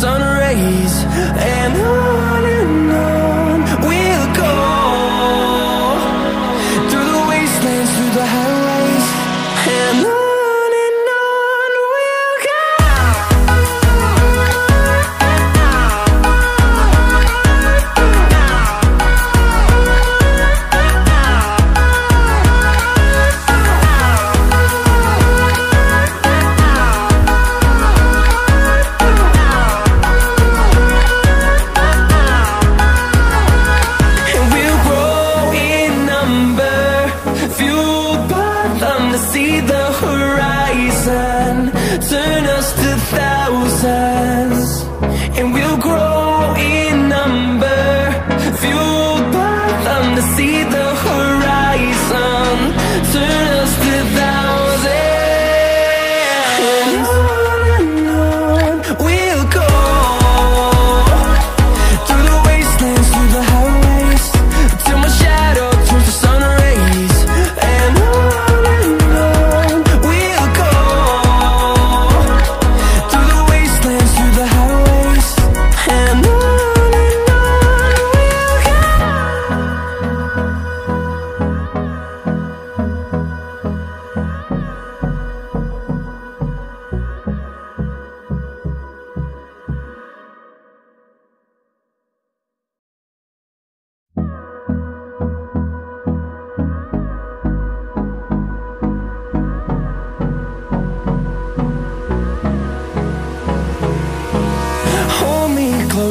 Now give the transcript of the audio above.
sun Turn